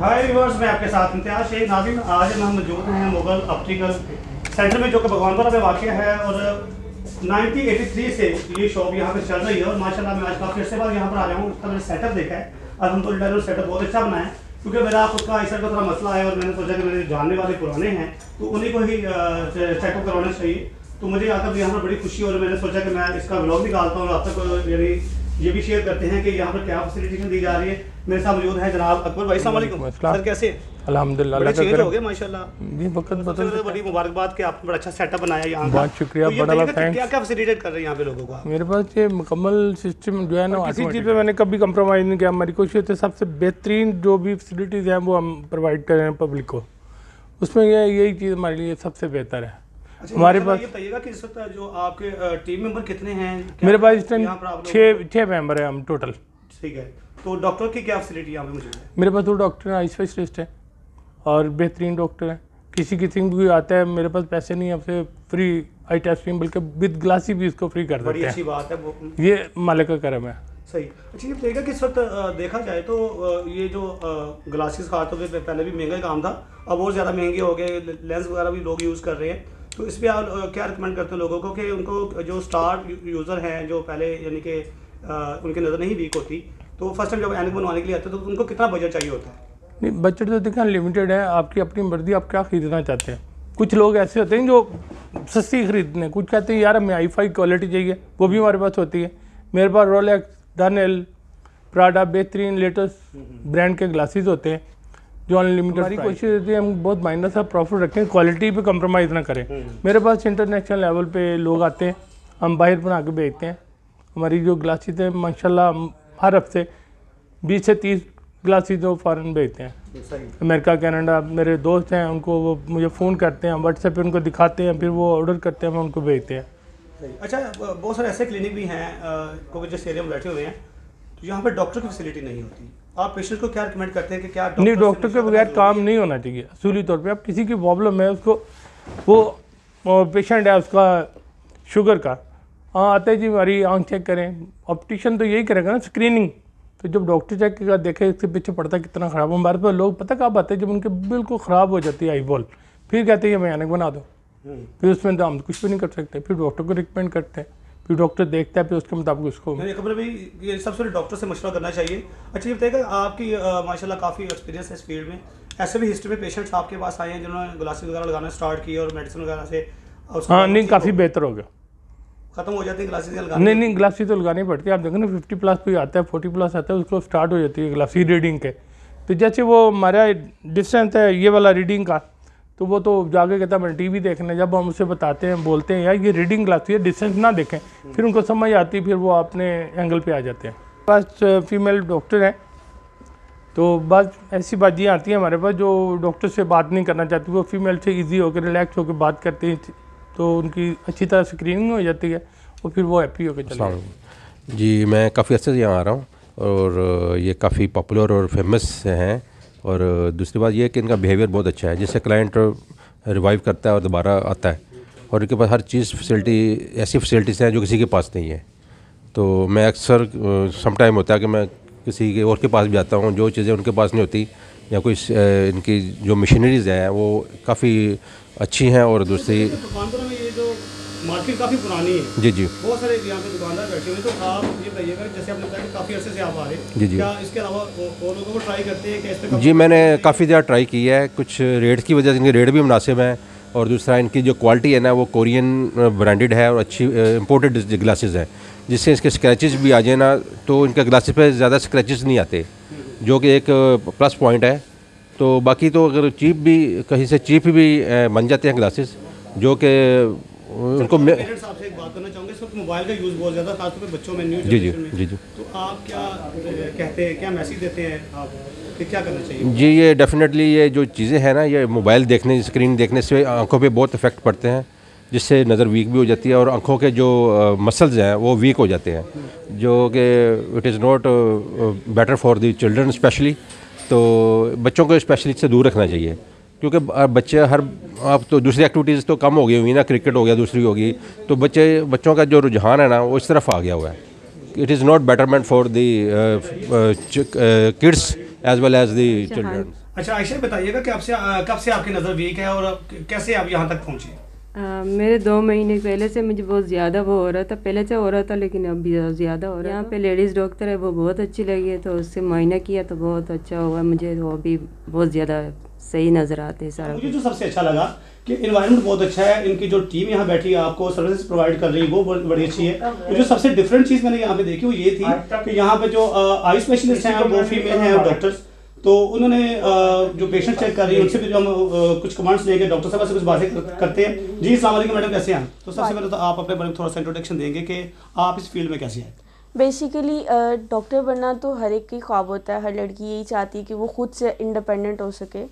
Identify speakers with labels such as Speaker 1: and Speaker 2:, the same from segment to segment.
Speaker 1: हाय viewers मैं आपके साथ इम्तियाज़ शेख नाजिम, आज हम मौजूद हैं मुगल ऑप्टिकल सेंटर में, जो कि भगवानपुरा में वाक़ है और 1983 से ये शॉप यहाँ पे चल रही है और माशाल्लाह मैं आज काफ़ी अर्से बाद यहाँ पर आ रहा हूँ। उसका मैंने सेटअप देखा है। अलहमदिल्ला सेटअप बहुत अच्छा बनाया क्योंकि मेरा खुद का इस का थोड़ा मसला है और मैंने सोचा कि मेरे जानने वाले पुराने हैं तो उन्हीं को ही चेकअप करवाना चाहिए। तो मुझे आकर यहाँ पर बड़ी खुशी और मैंने सोचा कि मैं इसका ब्लॉग निकालता हूँ आप तक यानी ये भी शेयर करते हैं कि यहाँ पर क्या फैसिलिटेशन दी जा रही है। मेरे साथ मौजूद है जनाब अकबर भाई सलाम सर कैसे?
Speaker 2: अल्हम्दुलिल्लाह
Speaker 1: बड़े चेंज हो गए माशाल्लाह।
Speaker 2: वक्त बदल
Speaker 1: बड़ी मुबारकबाद कि आपने बड़ा अच्छा सेटअप बनाया यहाँ
Speaker 2: बहुत शुक्रिया,
Speaker 1: तो
Speaker 2: बड़ा
Speaker 1: क्या क्या फैसिलिटेट कर रहे हैं यहाँ पे लोगों को
Speaker 2: मेरे पास ये मुकम्मल सिस्टम जो है ना किसी चीज़ पे मैंने कभी कंप्रोमाइज़ नहीं किया। हमारी कोशिश होती है सबसे बेहतरीन जो भी फैसिलिटीज़ हैं वो हम प्रोवाइड कर रहे हैं पब्लिक को। उसमें यही चीज़ हमारे लिए सबसे बेहतर है। हमारे पास
Speaker 1: बताइएगा कि इस वक्त जो आपके टीम मेंबर कितने हैं
Speaker 2: मेरे पास इस टाइम छः छः मेंबर हैं हम टोटल
Speaker 1: ठीक है तो डॉक्टर की क्या फैसिलिटी यहाँ पे है?
Speaker 2: मेरे पास दो डॉक्टर आई स्पेशलिस्ट हैं और बेहतरीन डॉक्टर हैं। किसी किसी भी आता है मेरे पास पैसे नहीं है आपसे फ्री आई टेस्टिंग बल्कि विद ग्लासी भी इसको फ्री कर
Speaker 1: बड़ी
Speaker 2: देते
Speaker 1: अच्छी बात है वो
Speaker 2: ये मालिक का करम है।
Speaker 1: सही। अच्छा ये बताइएगा कि इस वक्त देखा जाए तो ये जो ग्लासेस खाते पे पहले भी महँगा काम था अब और ज़्यादा महँगे हो गए लेंस वगैरह भी लोग यूज़ कर रहे हैं। तो इस पर आप क्या रिकमेंड करते हैं लोगों को कि उनको जो स्टार यूज़र हैं जो पहले यानी कि उनकी नज़र नहीं वीक होती तो फ़र्स्ट टाइम जब एनिक बनवाने के लिए आते हैं तो उनको कितना बजट चाहिए होता है?
Speaker 2: नहीं बजट तो देखा लिमिटेड है आपकी अपनी मर्ज़ी आप क्या खरीदना चाहते हैं? कुछ लोग ऐसे होते हैं जो सस्ती खरीदते हैं कुछ कहते हैं यार हमें आई फाई क्वालिटी चाहिए वो भी हमारे पास होती है। मेरे पास रोलेक्स डनएल प्राडा बेहतरीन लेटेस्ट ब्रांड के ग्लासेस होते हैं। जो अनलिमिटेड हमारी कोशिश रहती है हम बहुत माइनर सा प्रॉफिट रखें क्वालिटी पे कंप्रोमाइज़ ना करें। मेरे पास इंटरनेशनल लेवल पे लोग आते हैं हम बाहर बना के बेचते हैं। हमारी जो ग्लासेस हैं माशाल्लाह हम हर हफ़्ते बीस से तीस ग्लासेस जो फ़ॉरन भेजते हैं। अमेरिका कनाडा मेरे दोस्त हैं उनको वो मुझे फ़ोन करते हैं व्हाट्सएप पर उनको दिखाते हैं फिर वो ऑर्डर करते हैं हम उनको भेजते हैं।
Speaker 1: अच्छा बहुत सारे ऐसे क्लिनिक भी हैं जिस एरिया में बैठे हुए हैं तो यहाँ पर डॉक्टर की फैसिलिटी नहीं होती। आप पेशेंट को क्या रिकमेंड करते हैं कि क्या
Speaker 2: नहीं डॉक्टर के बगैर काम नहीं होना चाहिए असूली तौर पे। अब किसी की प्रॉब्लम है उसको वो पेशेंट है उसका शुगर का। हाँ आते जी हमारी आँख चेक करें। ऑप्टिशियन तो यही करेगा ना स्क्रीनिंग तो जब डॉक्टर चेक करेगा देखे इसके पीछे पड़ता है कितना ख़राब हमारे पास लोग पता कब आते हैं? जब उनके बिल्कुल ख़राब हो जाती है आई बॉल फिर कहते हैं ये मैंने बना दो।
Speaker 1: हम्म।
Speaker 2: फिर उसमें तो हम कुछ भी नहीं कर सकते फिर डॉक्टर को रिकमेंड करते हैं। फिर डॉक्टर देखता है फिर उसके मुताबिक उसको
Speaker 1: नहीं खबर भी ये सबसे पहले डॉक्टर से मशवरा करना चाहिए। अच्छा ये बताइएगा आपकी माशाल्लाह काफ़ी एक्सपीरियंस है इस फ़ील्ड में। ऐसे भी हिस्ट्री में पेशेंट्स आपके पास आए हैं जिन्होंने ग्लासेस वगैरह लगाना स्टार्ट किए और मेडिसिन वगैरह से
Speaker 2: हाँ नहीं काफ़ी बेहतर हो गया।
Speaker 1: खत्म हो जाती है ग्लासेस लगाने?
Speaker 2: नहीं नहीं ग्लासी तो लगानी पड़ती है। आप देखो ना फिफ्टी प्लस कोई आता है फोर्टी प्लस आता है उसको स्टार्ट हो जाती है ग्लासी रीडिंग के। तो जैसे वो हमारा डिस्टेंस है ये वाला रीडिंग का। तो वो तो जाके कहता है मैं टीवी देखने, जब हम उसे बताते हैं, बोलते हैं, यार, ये रीडिंग ग्लास है डिस्टेंस ना देखें। फिर उनको समझ आती, फिर वो अपने एंगल पे आ जाते हैं। पास फीमेल डॉक्टर हैं। तो बस, ऐसी बातें आती हैं हमारे पास, जो डॉक्टर से बात नहीं करना चाहती। वो फीमेल से ईजी होकर रिलैक्स होकर बात करती हैं तो उनकी अच्छी तरह स्क्रीनिंग हो जाती है, और फिर वो हैप्पी होकर चले जाते
Speaker 3: जी, मैं काफ़ी अर्से से यहाँ आ रहा हूँ, और ये काफ़ी पॉपुलर और फ़ेमस हैं। और दूसरी बात यह है कि इनका बिहेवियर बहुत अच्छा है। जिससे क्लाइंट रिवाइव करता है और दोबारा आता है और इनके पास हर चीज़ फैसिलिटी ऐसी फैसिलिटीज़ हैं जो किसी के पास नहीं है। तो मैं अक्सर सम टाइम होता है कि मैं किसी के और के पास भी जाता हूँ, जो चीज़ें उनके पास नहीं होती या कोई इनकी जो मशीनरीज़ हैं वो काफ़ी अच्छी हैं और दूसरी
Speaker 1: मार्केट काफ़ी पुरानी है।
Speaker 3: जी जी।
Speaker 1: बहुत सारे यहाँ पे दुकानदार बैठे हुए तो आप ये बताइएगा जैसे आपने बताया कि काफ़ी अर्से से आप आ रहे हैं
Speaker 3: जी, जी।
Speaker 1: क्या इसके अलावा और लोगों को ट्राई करते हैं कि इस पे
Speaker 3: जी मैंने काफ़ी ज़्यादा ट्राई की है। कुछ रेट की वजह से इनके रेट भी मुनासिब हैं और दूसरा इनकी जो क्वालिटी है ना वो कोरियन ब्रांडेड है और अच्छी इम्पोर्टेड ग्लासेस हैं जिससे इसके स्क्रैचेस भी आ जाए ना तो इनके ग्लासेस पे ज़्यादा स्क्रैचेस नहीं आते जो कि एक प्लस पॉइंट है। तो बाकी तो अगर चीप भी कहीं से चीप भी बन जाते हैं ग्लासेस जो कि उनको मे-
Speaker 1: आपसे एक बात करना चाहूँगे इस वक्त मोबाइल का यूज़ बहुत ज़्यादा खासतौर पे बच्चों में न्यू
Speaker 3: जी जी
Speaker 1: में।
Speaker 3: जी जी।
Speaker 1: तो आप क्या कहते हैं क्या मैसेज देते हैं आप कि क्या करना चाहिए?
Speaker 3: जी ये डेफिनेटली ये जो चीज़ें हैं ना ये मोबाइल देखने स्क्रीन देखने से आँखों पे बहुत इफ़ेक्ट पड़ते हैं जिससे नज़र वीक भी हो जाती है और आँखों के जो मसल्स हैं वो वीक हो जाते हैं। जो कि it is not better for the children specially तो बच्चों को स्पेशली इससे दूर रखना चाहिए। क्योंकि बच्चे हर अब तो दूसरी एक्टिविटीज़ तो कम हो गई हुई ना क्रिकेट हो गया दूसरी होगी तो बच्चे बच्चों का जो रुझान है ना वो इस तरफ़ आ गया हुआ है। It is not betterment for uh, uh, uh, kids as well as the children.
Speaker 1: अच्छा ऐसे बताइएगा कि आपसे कब से आपकी नज़र वीक है और कैसे आप यहाँ तक पहुँचे?
Speaker 4: आ, मेरे दो महीने पहले से मुझे बहुत ज़्यादा वो हो रहा था पहले से हो रहा था लेकिन अब भी ज़्यादा हो रहा है। यहाँ पे लेडीज़ डॉक्टर है वो बहुत अच्छी लगी है तो उससे मुआयना किया तो बहुत अच्छा हुआ मुझे वो भी बहुत ज़्यादा सही नज़र आते हैं सारा
Speaker 1: मुझे जो सबसे अच्छा लगा कि इन्वायरमेंट बहुत अच्छा है इनकी जो टीम यहाँ बैठी है आपको सर्विसेज़ प्रोवाइड कर रही है वो बहुत बड़ी अच्छी है। और जो सबसे डिफरेंट चीज़ मैंने यहाँ पे देखी वो ये थी कि यहाँ पे जो आई स्पेशलिस्ट हैं वो फीमेल हैं डॉक्टर्स तो उन्होंने जो पेशेंट चेक कर रही है उनसे भी जो हम कुछ कमांड्स लेके डॉक्टर साहब से कुछ बातें करते हैं। जी अलैक्म मैडम कैसे हैं? तो सबसे पहले तो आप अपने बारे में थोड़ा सा इंट्रोडक्शन देंगे कि आप इस फ़ील्ड में कैसे आए
Speaker 5: बेसिकली डॉक्टर बनना तो हर एक की ख्वाब होता है, हर लड़की यही चाहती है कि वो खुद से इंडिपेंडेंट हो सके।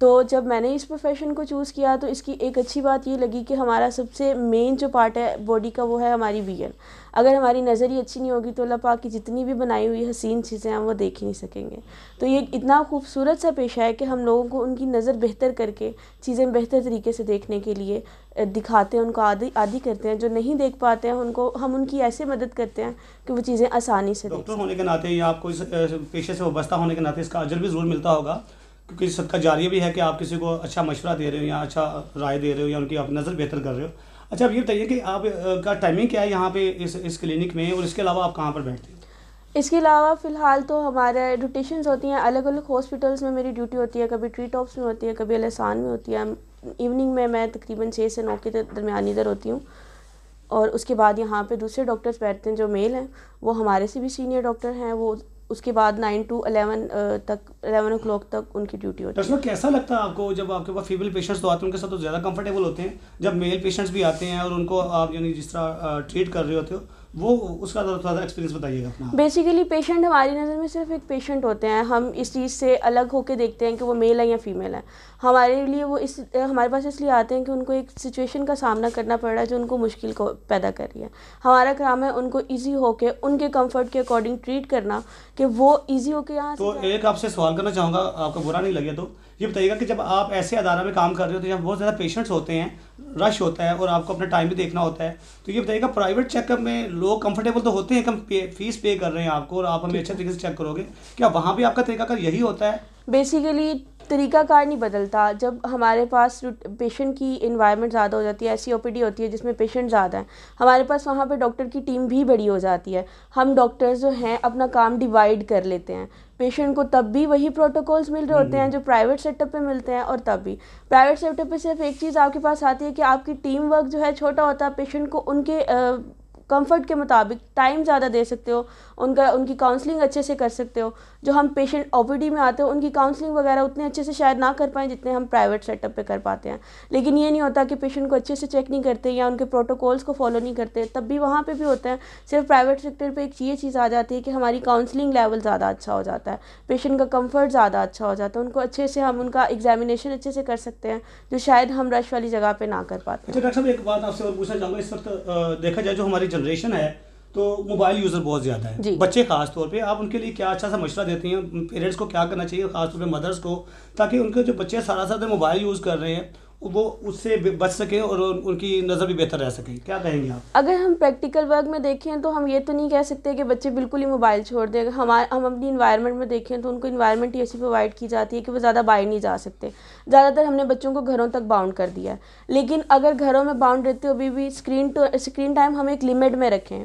Speaker 5: तो जब मैंने इस प्रोफेशन को चूज़ किया तो इसकी एक अच्छी बात ये लगी कि हमारा सबसे मेन जो पार्ट है बॉडी का वो है हमारी विजन अगर हमारी नज़र ही अच्छी नहीं होगी तो अल्लाह पाक की जितनी भी बनाई हुई हसीन चीज़ें हैं वो देख ही नहीं सकेंगे. तो ये इतना खूबसूरत सा पेशा है कि हम लोगों को उनकी नज़र बेहतर करके चीज़ें बेहतर तरीके से देखने के लिए दिखाते हैं उनको आदि आदि करते हैं. जो नहीं देख पाते हैं उनको हम उनकी ऐसे मदद करते हैं कि वो चीज़ें आसानी से
Speaker 1: डॉक्टर होने के नाते या आपको इस पेशे से वाबस्ता होने के नाते इसका अजर भी ज़रूर मिलता होगा. क्योंकि सदका जारिया भी है कि आप किसी को अच्छा मशवरा दे रहे हो या अच्छा राय दे रहे हो या उनकी आप नज़र बेहतर कर रहे हो। अच्छा आप ये बताइए कि आप का टाइमिंग क्या है यहाँ पे इस इस क्लिनिक में और इसके अलावा आप कहाँ पर बैठते हैं?
Speaker 5: इसके अलावा फ़िलहाल तो हमारे रोटेशंस होती हैं अलग अलग हॉस्पिटल्स में मेरी ड्यूटी होती है, कभी ट्री टॉप्स में होती है, कभी अलसान में होती है। इवनिंग में मैं तकरीबन छः से नौ के दरमियान इधर होती हूँ। और उसके बाद यहाँ पे दूसरे डॉक्टर्स बैठते हैं जो मेल हैं, वो हमारे से भी सीनियर डॉक्टर हैं, वो उसके बाद नाइन टू अलेवन तक अलेवन ओ क्लॉक तक उनकी ड्यूटी होती है।
Speaker 1: डॉक्टर कैसा लगता है आपको जब आपके पास फीमेल पेशेंट्स तो आते हैं उनके साथ तो ज़्यादा कंफर्टेबल होते हैं? जब मेल पेशेंट्स भी आते हैं और उनको आप यानी जिस तरह ट्रीट कर रहे होते हो वो उसका थोड़ा सा एक्सपीरियंस बताइएगा अपना।
Speaker 5: बेसिकली पेशेंट हमारी नज़र में सिर्फ़ एक पेशेंट होते हैं। हम इस चीज़ से अलग होकर देखते हैं कि वो मेल है या फीमेल है। हमारे लिए वो इस हमारे पास इसलिए आते हैं कि उनको एक सिचुएशन का सामना करना पड़ रहा है जो उनको मुश्किल को पैदा कर रही है। हमारा काम है उनको ईजी होके उनके कंफर्ट के अकॉर्डिंग ट्रीट करना कि वो ईजी होके यहाँ
Speaker 1: तो एक आपसे सवाल करना चाहूँगा आपको बुरा नहीं लगे तो। ये बताइएगा कि जब आप ऐसे अदारा में काम कर रहे हो तो यहाँ बहुत ज़्यादा पेशेंट्स होते हैं रश होता है और आपको अपना टाइम भी देखना होता है तो ये बताइएगा प्राइवेट चेकअप में लोग कंफर्टेबल तो होते हैं कम पे, फ़ीस पे कर रहे हैं आपको और आप हमें अच्छे तरीके से चेक करोगे। क्या वहाँ भी आपका तरीकाकार यही होता है?
Speaker 5: बेसिकली तरीकाकार नहीं बदलता। जब हमारे पास पेशेंट की इन्वायरमेंट ज़्यादा हो जाती है ऐसी ओपीडी होती है जिसमें पेशेंट ज़्यादा हैं हमारे पास वहाँ पे डॉक्टर की टीम भी बड़ी हो जाती है। हम डॉक्टर्स जो हैं अपना काम डिवाइड कर लेते हैं। पेशेंट को तब भी वही प्रोटोकॉल्स मिल रहे होते हैं जो प्राइवेट सेटअप पे मिलते हैं और तब भी। प्राइवेट सेटअप पे सिर्फ़ एक चीज़ आपके पास आती है कि आपकी टीम वर्क जो है छोटा होता है पेशेंट को उनके कंफर्ट के मुताबिक टाइम ज़्यादा दे सकते हो, उनका, उनकी काउंसलिंग अच्छे से कर सकते हो। जो हम पेशेंट ओपीडी में आते हो, उनकी काउंसलिंग वगैरह उतने अच्छे से शायद ना कर पाएँ जितने हम प्राइवेट सेटअप पे कर पाते हैं। लेकिन ये नहीं होता कि पेशेंट को अच्छे से चेक नहीं करते या उनके प्रोटोकॉल्स को फॉलो नहीं करते। तब भी वहाँ पर भी होता है, सिर्फ़ प्राइवेट सेक्टर पर एक ये चीज़ आ जाती है कि हमारी काउंसलिंग लेवल ज़्यादा अच्छा हो जाता है। पेशेंट का कंफर्ट ज़्यादा अच्छा हो जाता है। उनको अच्छे से हम, उनका एग्जामिनेशन अच्छे से कर सकते हैं, जो शायद हम रश वाली जगह पे ना कर पाते
Speaker 1: अच्छा डॉक्टर साहब, एक बात आपसे और पूछना चाहूँगा। इस वक्त देखा जाए जो हमारी जनरेशन है तो मोबाइल यूज़र बहुत ज़्यादा है। बच्चे खास तौर पे आप उनके लिए क्या अच्छा सा मशवरा देती हैं पेरेंट्स को क्या करना चाहिए खासतौर पे मदर्स को ताकि उनके जो बच्चे सारा सारा मोबाइल यूज़ कर रहे हैं वो उससे बच सकें और उनकी नज़र भी बेहतर रह सके। क्या कहेंगे आप?
Speaker 5: अगर हम प्रैक्टिकल वर्क में देखें तो हम ये तो नहीं कह सकते कि बच्चे बिल्कुल ही मोबाइल छोड़ दें। हमारे, हम अपनी इन्वायरमेंट में देखें तो उनको इन्वायरमेंट ही ऐसी प्रोवाइड की जाती है कि वो ज़्यादा बाहर नहीं जा सकते। ज़्यादातर हमने बच्चों को घरों तक बाउंड कर दिया है। लेकिन अगर घरों में बाउंड रहते हो, अभी भी स्क्रीन तो स्क्रीन टाइम हम एक लिमिट में रखें।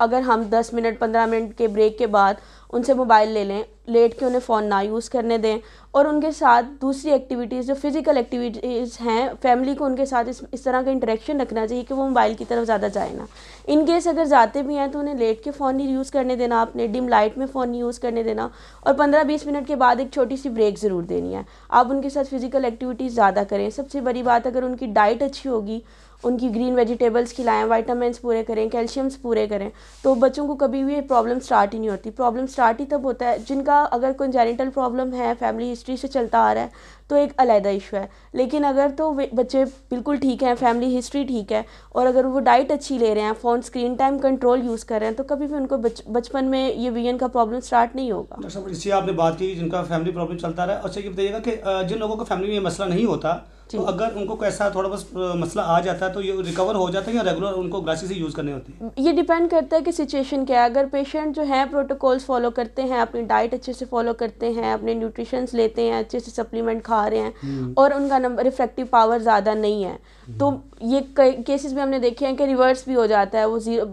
Speaker 5: अगर हम 10 मिनट 15 मिनट के ब्रेक के बाद उनसे मोबाइल ले लें लेट के उन्हें फ़ोन ना यूज़ करने दें। और उनके साथ दूसरी एक्टिविटीज़ जो फ़िज़िकल एक्टिविटीज़ हैं फैमिली को उनके साथ इस इस तरह का इंटरेक्शन रखना चाहिए कि वो मोबाइल की तरफ़ ज़्यादा जाए ना। इन केस अगर जाते भी हैं तो उन्हें लेट के फ़ोन नहीं यूज़ करने देना आपने डिम लाइट में फ़ोन नहीं यूज़ करने देना। और पंद्रह बीस मिनट के बाद एक छोटी सी ब्रेक ज़रूर देनी है। आप उनके साथ फ़िज़िकल एक्टिविटीज़ ज़्यादा करें। सबसे बड़ी बात, अगर उनकी डाइट अच्छी होगी उनकी ग्रीन वेजिटेबल्स खिलाएँ वाइटामस पूरे करें कैल्शियम्स पूरे करें तो बच्चों को कभी भी प्रॉब्लम स्टार्ट ही नहीं होती। प्रॉब्लम स्टार्ट ही तब होता है जिनका अगर कोई जेनिटल प्रॉब्लम है फैमिली हिस्ट्री से चलता आ रहा है तो एक अलहदा इशू है। लेकिन अगर तो बच्चे बिल्कुल ठीक हैं फैमिली हिस्ट्री ठीक है और अगर वो डाइट अच्छी ले रहे हैं phone screen time control use कर रहे हैं तो कभी भी उनको बच, बचपन में ये वीएन का प्रॉब्लम स्टार्ट नहीं होगा।
Speaker 1: डॉक्टर साहब आपने बात की जिनका फैमिली प्रॉब्लम चलता रहा है अच्छा ये बताइएगा कि जिन लोगों को फैमिली में मसला नहीं होता तो अगर उनको कैसा थोड़ा अ, मसला आ जाता है तो ये रिकवर हो जाता है या रेगुलर उनको ग्लासेस ही यूज़ करने होती है?
Speaker 5: ये डिपेंड करता है कि सिचुएशन क्या है। अगर पेशेंट जो है प्रोटोकॉल्स फॉलो करते हैं अपनी डाइट अच्छे से फॉलो करते हैं अपने न्यूट्रिशंस लेते हैं अच्छे से सप्लीमेंट खा रहे हैं और उनका नंबर रिफ्लेक्टिव पावर ज़्यादा नहीं है तो ये केसेस में हमने देखे हैं कि रिवर्स भी हो जाता है वो ज़ीरो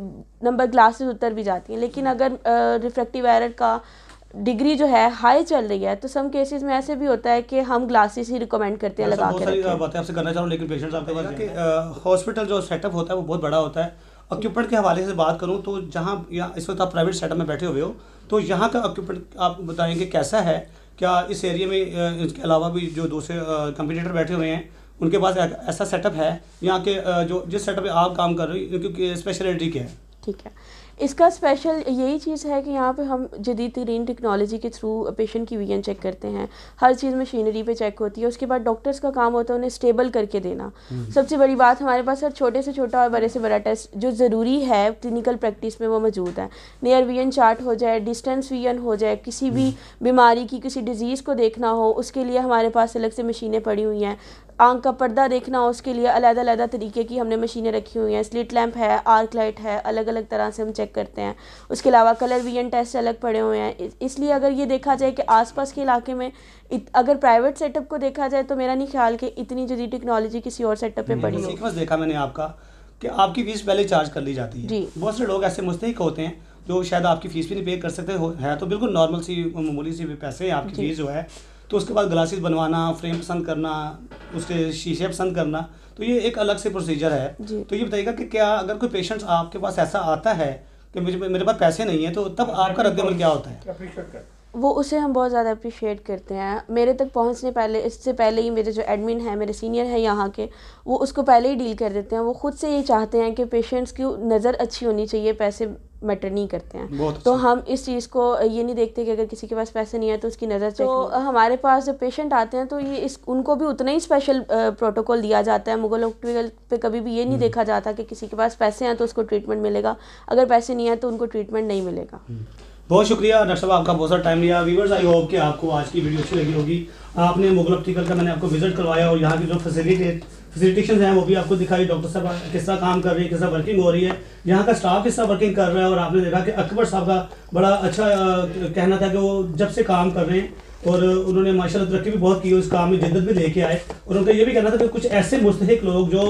Speaker 5: नंबर ग्लासेस उतर भी जाती हैं। लेकिन अगर रिफ्लेक्टिव एरर का डिग्री जो है हाई चल रही है तो सम केसेस में ऐसे भी होता है कि हम ग्लासेस ही रिकमेंड करते हैं लगा
Speaker 1: बहुत
Speaker 5: के रखें।
Speaker 1: बातें आपसे करना चाहूँ लेकिन पेशेंट्स आपके पास हॉस्पिटल जो सेटअप होता है वो बहुत बड़ा होता है। इक्विपमेंट के हवाले से बात करूँ तो जहाँ या इस वक्त आप प्राइवेट सेटअप में बैठे हुए हो तो यहाँ का इक्विपमेंट आप बताएँगे कैसा है? क्या इस एरिया में इसके अलावा भी जो दूसरे कंपटीटर बैठे हुए हैं उनके पास ऐसा सेटअप है? यहाँ के जो जिस सेटअप में आप काम कर रहे हो क्योंकि स्पेशलिटी क्या है?
Speaker 5: ठीक है। इसका स्पेशल यही चीज़ है कि यहाँ पे हम जदीद तरीन टेक्नोलॉजी के थ्रू पेशेंट की वीएन चेक करते हैं। हर चीज़ मशीनरी पे चेक होती है। उसके बाद डॉक्टर्स का काम होता है उन्हें स्टेबल करके देना। सबसे बड़ी बात हमारे पास हर छोटे से छोटा और बड़े से बड़ा टेस्ट जो ज़रूरी है क्लिनिकल प्रैक्टिस में वो मौजूद है। नियर वीएन चार्ट हो जाए डिस्टेंस वीएन हो जाए किसी भी बीमारी की किसी डिज़ीज़ को देखना हो उसके लिए हमारे पास अलग से मशीनें पड़ी हुई हैं। आँख का पर्दा देखना हो उसके लिए अलग अलग तरीके की हमने मशीनें रखी हुई हैं। स्लिट लैंप है आर्क लाइट है अलग अलग तरह से हम चेक करते हैं। उसके अलावा कलर विजन टेस्ट अलग पड़े हुए हैं। इसलिए अगर ये देखा जाए कि आसपास के इलाके में इत, अगर प्राइवेट सेटअप को देखा जाए तो मेरा नहीं ख्याल कि इतनी जदीद टेक्नोलॉजी किसी और सेटअप में पड़ी हो
Speaker 1: देखा मैंने आपका कि आपकी फ़ीस पहले चार्ज कर ली जाती है।
Speaker 5: जी।
Speaker 1: बहुत से लोग ऐसे मुस्तक होते हैं जो शायद आपकी फ़ीस भी नहीं पे कर सकते हो है तो बिल्कुल नॉर्मल सी मामूली सी पैसे आपकी फ़ीस जो है तो उसके बाद ग्लासेस बनवाना फ्रेम पसंद करना उसके शीशे पसंद करना तो ये एक अलग से प्रोसीजर है। तो ये बताइएगा कि क्या अगर कोई पेशेंट आपके पास ऐसा आता है कि मुझे मेरे पास पैसे नहीं है तो तब आपका रद्द क्या होता है।
Speaker 5: वो उसे हम बहुत ज़्यादा अप्रिशिएट करते हैं। मेरे तक पहुँचने पहले इससे पहले ही मेरे जो एडमिन है मेरे सीनियर हैं यहाँ के वो उसको पहले ही डील कर देते हैं। वो खुद से ये चाहते हैं कि पेशेंट्स की नज़र अच्छी होनी चाहिए पैसे मैटर नहीं करते हैं। तो। हम इस चीज़ को ये नहीं देखते कि अगर किसी के पास पैसे नहीं है तो उसकी नज़र तो हमारे पास जब पेशेंट आते हैं तो ये इस उनको भी उतना ही स्पेशल प्रोटोकॉल दिया जाता है। मुगल हॉस्पिटल पे कभी भी ये नहीं देखा जाता कि किसी के पास पैसे हैं तो उसको ट्रीटमेंट मिलेगा। अगर पैसे नहीं है तो उनको ट्रीटमेंट नहीं मिलेगा।
Speaker 1: बहुत शुक्रिया डॉक्टर साहब आपका बहुत सारा टाइम लिया। व्यूवर्स आई होप कि आपको आज की वीडियो अच्छी लगी होगी। आपने मुगल ऑप्टिकल का मैंने आपको विज़िट करवाया और यहाँ की जो फैसिलिटी फैसिलिटेशन हैं वो भी आपको दिखाई। डॉक्टर साहब किस तरह काम कर रही है किस तरह वर्किंग हो रही है? यहाँ का स्टाफ किस तरह वर्किंग कर रहा है? और आपने देखा कि अकबर साहब का बड़ा अच्छा कहना था कि वो जब से काम कर रहे हैं और उन्होंने माशाल्लाह तरक्की भी बहुत की उस काम में जिद्दत भी लेके आए। और उनका ये भी कहना था कि कुछ ऐसे मुस्तक लोग जो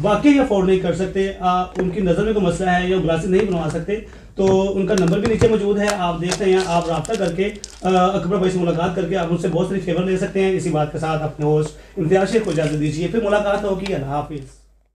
Speaker 1: वाकई अफोर्ड नहीं कर सकते आ, उनकी नज़र में कोई मसला है या ग्लासेस नहीं बनवा सकते तो उनका नंबर भी नीचे मौजूद है, आप देखते हैं, आप रब्ता करके अकबर भाई से मुलाकात करके आप उनसे बहुत सारी फेवर ले सकते हैं। इसी बात के साथ अपने होस्ट इम्तियाज़ शेख को इजाज़त दीजिए। फिर मुलाकात होगी। अल्लाह हाफिज़।